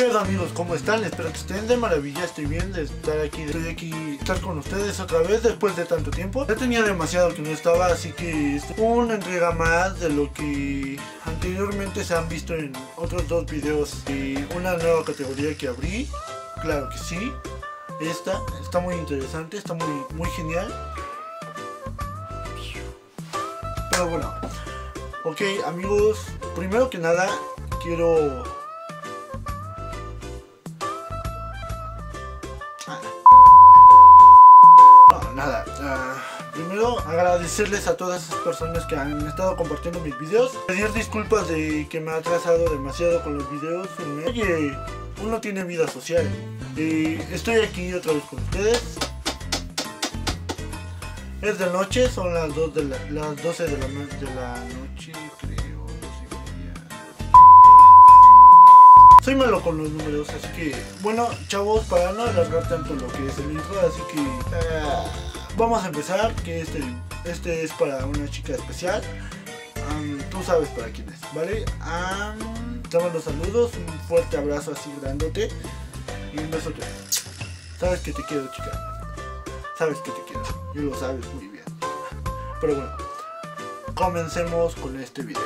pedo amigos? ¿Cómo están? Espero que estén de maravilla, estoy bien de estar aquí, estoy aquí, estar con ustedes otra vez después de tanto tiempo. Ya tenía demasiado que no estaba, así que es una entrega más de lo que anteriormente se han visto en otros dos videos y una nueva categoría que abrí, claro que sí. Esta está muy interesante, está muy, muy genial. Pero bueno, ok amigos, primero que nada quiero agradecerles a todas esas personas que han estado compartiendo mis videos. Pedir disculpas de que me ha atrasado demasiado con los videos. Oye, uno tiene vida social. Y estoy aquí otra vez con ustedes. Es de noche, son las, 2 de la- las 12 de la, no- de la noche, creo. 12 y media. Soy malo con los números, así que, bueno, chavos, para no alargar tanto lo que es el intro, así que ah, vamos a empezar, que este, este es para una chica especial. Tú sabes para quién es, ¿vale? Um, los saludos, un fuerte abrazo así grandote y un besote. Sabes que te quiero, chica. Sabes que te quiero. Y lo sabes muy bien. Pero bueno, comencemos con este video.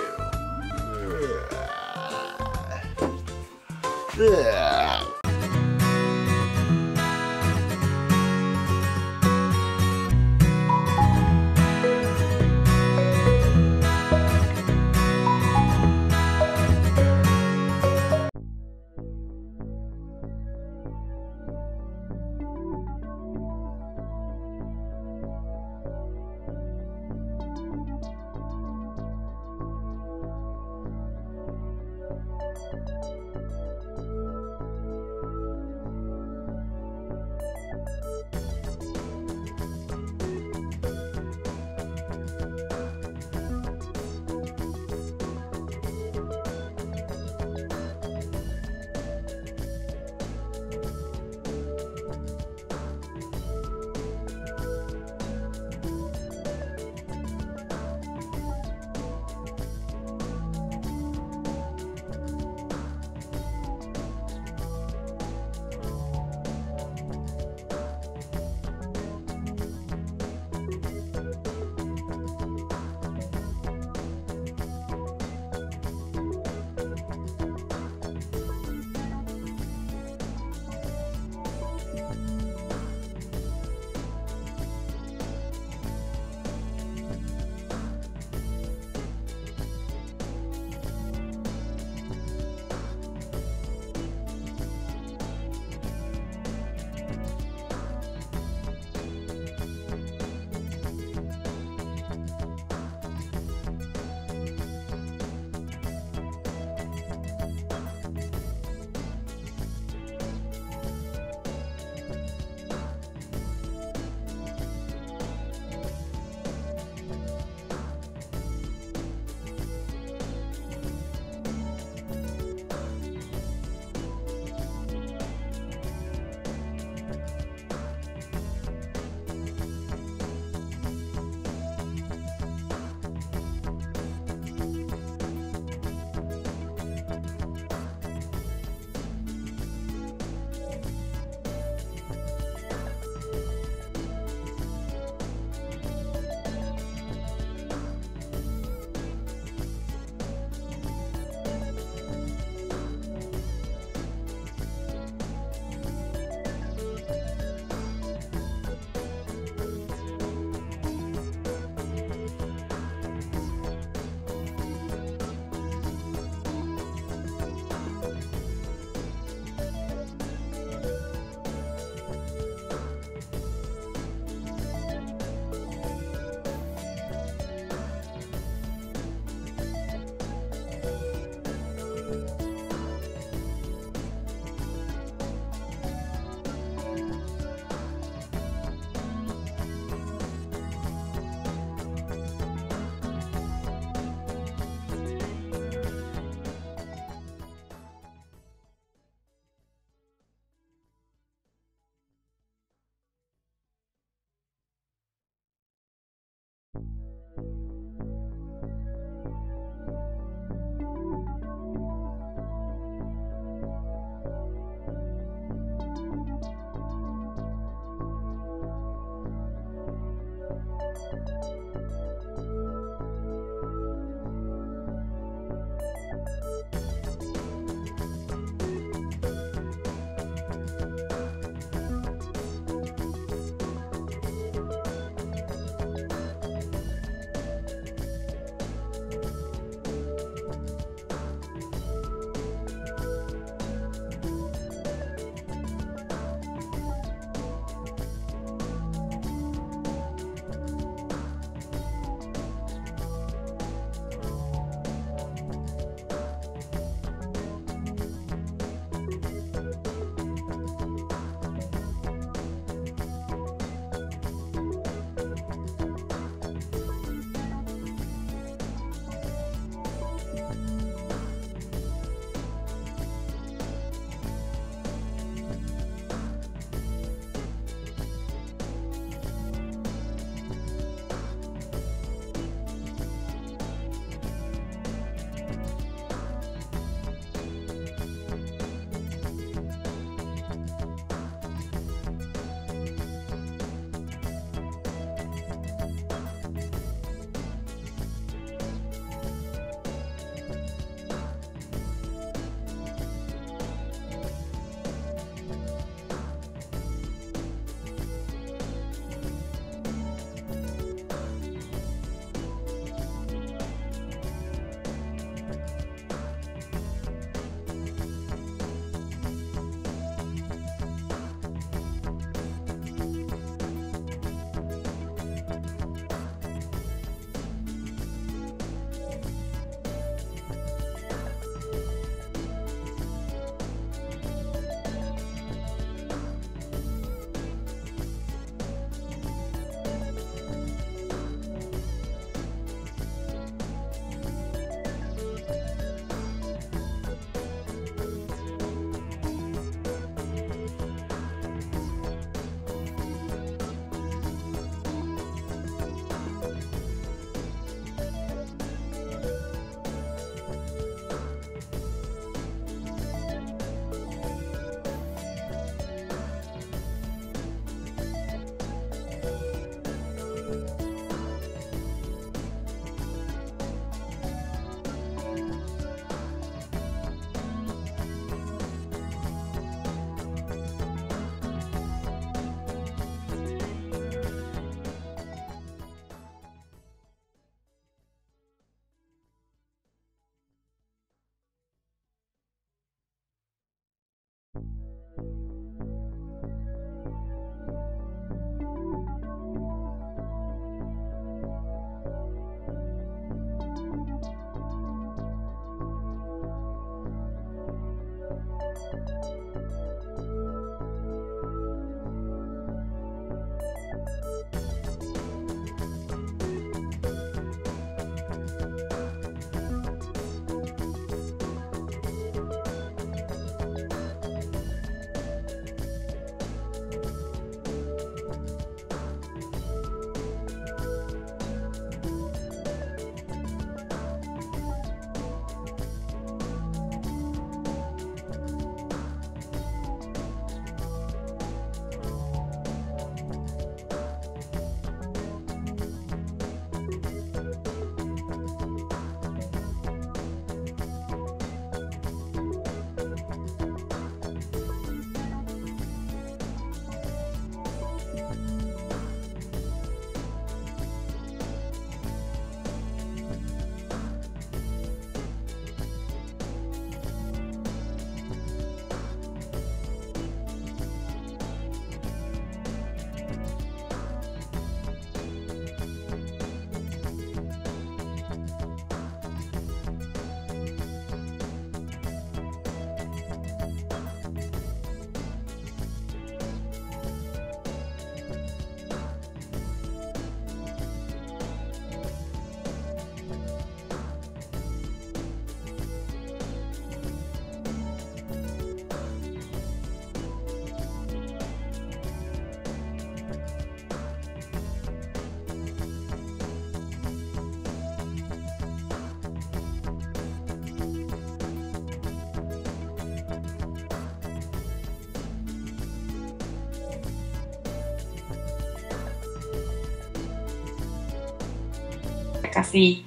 Casi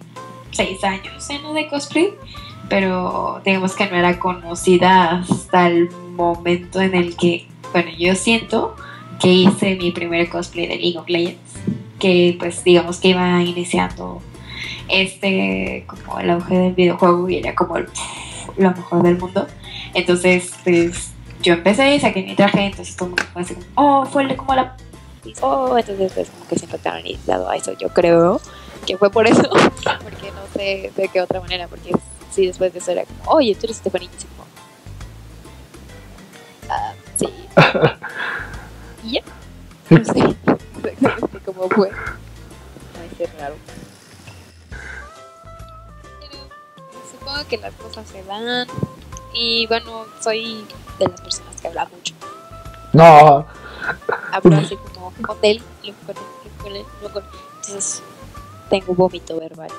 seis años en lo de cosplay, pero digamos que no era conocida hasta el momento en el que, bueno, yo siento que hice mi primer cosplay de League of Legends, que pues digamos que iba iniciando este como el auge del videojuego y era como el, lo mejor del mundo. Entonces, pues yo empecé y saqué mi traje, entonces todo el mundo fue así como, oh, fue como la... Oh, entonces pues como que siempre han iniciado a eso, yo creo que fue por eso, porque no sé de qué otra manera, porque sí, después de eso era como, oye, tú eres Stephanie, y como, ah, sí. y ya, no sé exactamente cómo fue. Ay, qué raro. Pero supongo que las cosas se dan, y bueno, soy de las personas que habla mucho. No. Hablo así como con él, luego con él, luego con él, luego con él. Entonces tengo vómito verbal.